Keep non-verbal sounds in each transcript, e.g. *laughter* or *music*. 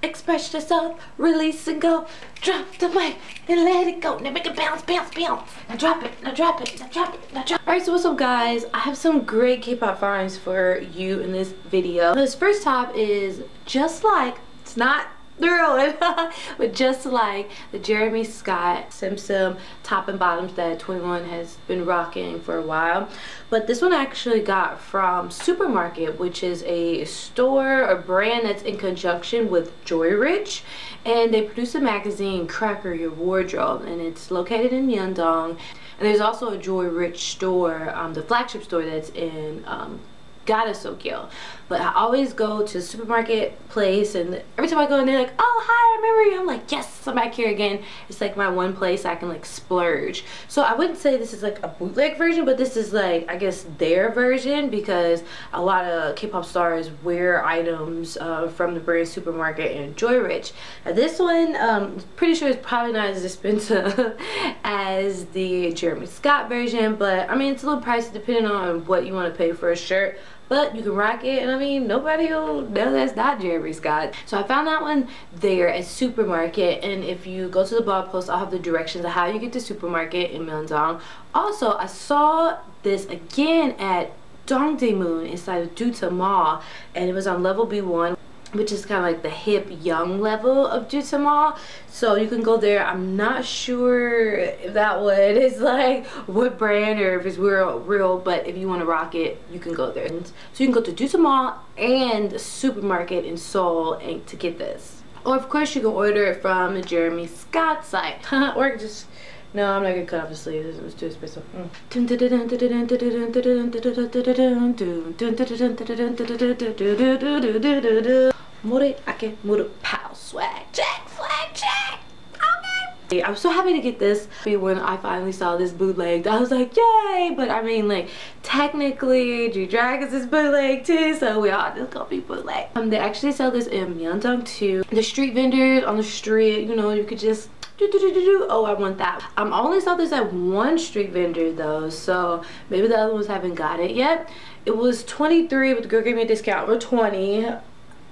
Express yourself, release and go. Drop the mic and let it go. Now make it bounce, bounce, bounce. Now drop it, now drop it, now drop it, now drop it. Alright, so what's up guys? I have some great K-pop finds for you in this video. This first top is just like, it's not real *laughs* one but just like the Jeremy Scott Simpson top and bottoms that 2NE1 has been rocking for a while. But this one I actually got from Supermarket which is a store or brand that's in conjunction with Joy Rich. And they produce a magazine Cracker Your Wardrobe and it's located in Myeongdong. And there's also a Joy Rich store um, the flagship store that's in um, Gata But I always go to the supermarket place and every time I go in they're like, oh hi, I remember you. I'm like, yes, I'm back here again. It's like my one place I can like splurge. So I wouldn't say this is like a bootleg version, but this is like, I guess their version because a lot of K-pop stars wear items uh, from the brand supermarket and Joy Rich. Now this one, um, pretty sure it's probably not as expensive *laughs* as the Jeremy Scott version, but I mean, it's a little pricey depending on what you want to pay for a shirt but you can rock it and I mean nobody will know that's not Jeremy Scott. So I found that one there at supermarket and if you go to the blog post I'll have the directions of how you get to supermarket in Myeongdong. Also I saw this again at Dongdaemun inside of Doota Mall and it was on level B1 which is kind of like the hip young level of Doota Mall so you can go there i'm not sure if that one is like what brand or if it's real real but if you want to rock it you can go there so you can go to Doota Mall and supermarket in seoul and to get this or of course you can order it from the jeremy scott site or just no, I'm not gonna cut off the sleeves. It was too expensive. Muri ake muru pow swag check swag check. Okay. I was so happy to get this when I finally saw this bootleg. I was like, yay! But I mean, like, technically, G Dragons is bootleg too, so we all just gonna be bootleg. Um, they actually sell this in Myeongdong too. The street vendors on the street, you know, you could just do, do, do, do, do. oh I want that um, I only saw this at one street vendor though so maybe the other ones haven't got it yet it was 23 but the girl gave me a discount for 20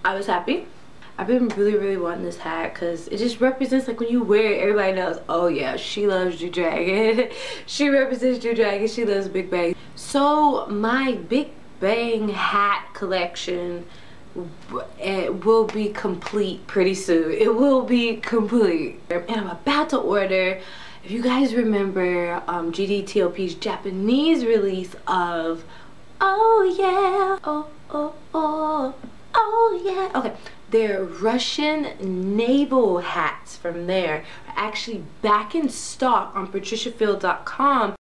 I was happy. I've been really, really wanting this hat because it just represents like when you wear it, everybody knows, oh yeah, she loves G Dragon. *laughs* she represents G Dragon. She loves Big Bang. So my Big Bang hat collection it will be complete pretty soon. It will be complete. And I'm about to order, if you guys remember um, GDTOP's Japanese release of Oh Yeah, Oh Oh Oh oh yeah. Okay. Their Russian naval hats from there. Are actually back in stock on patriciafield.com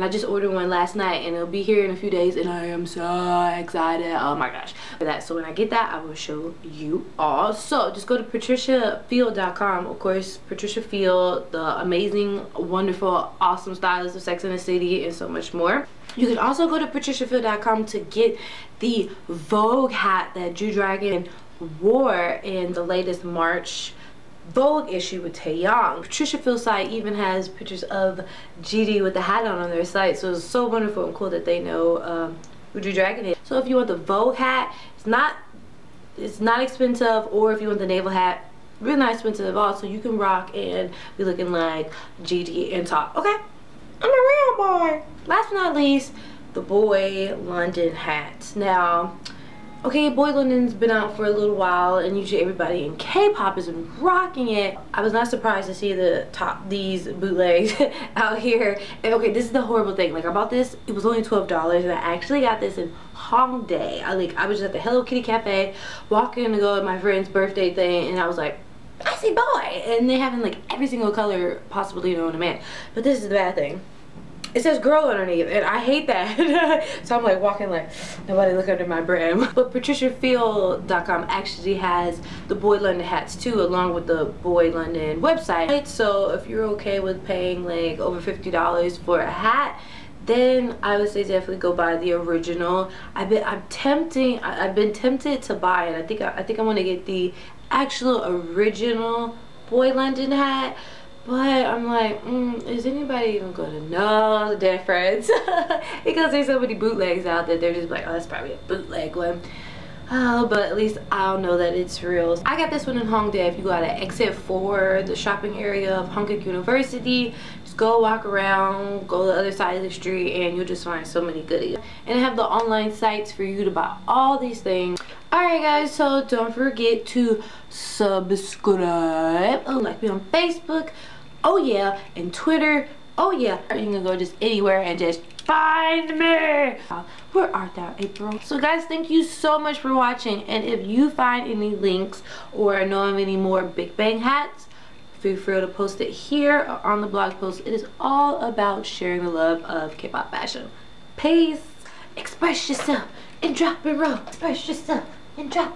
and I just ordered one last night and it'll be here in a few days and I am so excited. Oh my gosh. For that so when I get that I will show you all. So just go to patriciafield.com of course Patricia Field the amazing wonderful awesome stylist of Sex and the City and so much more. You can also go to patriciafield.com to get the Vogue hat that G Dragon wore in the latest March Vogue issue with Taeyang. Patricia Field site even has pictures of GD with the hat on on their site. So it's so wonderful and cool that they know um, who G Dragon is. So if you want the Vogue hat, it's not it's not expensive or if you want the naval hat, really not expensive at all. So you can rock and be looking like GD and top. Okay? I'm a real boy. Last but not least, the Boy London hat. Now, okay, Boy London's been out for a little while and usually everybody in K-pop has been rocking it. I was not surprised to see the top, these bootlegs *laughs* out here. And okay, this is the horrible thing. Like I bought this, it was only $12 and I actually got this in Hongdae. I like, I was just at the Hello Kitty Cafe walking to go to my friend's birthday thing and I was like, I see boy and they having like every single color possibly known to man but this is the bad thing it says girl underneath and I hate that *laughs* so I'm like walking like nobody look under my brim *laughs* but patriciafield.com actually has the boy London hats too along with the boy London website so if you're okay with paying like over $50 for a hat then I would say definitely go buy the original. I've been I'm tempting I, have been tempted to buy it. I think I, I think I'm gonna get the actual original Boy London hat but I'm like, mm, is anybody even gonna know the difference? *laughs* because there's so many bootlegs out there, they're just like, oh, that's probably a bootleg one. Oh, but at least I'll know that it's real. I got this one in Hongdae. If you go to exit 4, the shopping area of Hongik University, just go walk around, go the other side of the street, and you'll just find so many goodies. And I have the online sites for you to buy all these things. Alright guys, so don't forget to subscribe. Oh, like me on Facebook. Oh yeah, and Twitter. Oh yeah, you can go just anywhere and just find me. Where art thou, April? So guys, thank you so much for watching. And if you find any links or know of any more Big Bang hats, feel free to post it here or on the blog post. It is all about sharing the love of K-pop fashion. Peace. Express yourself and drop it roll. Express yourself drop it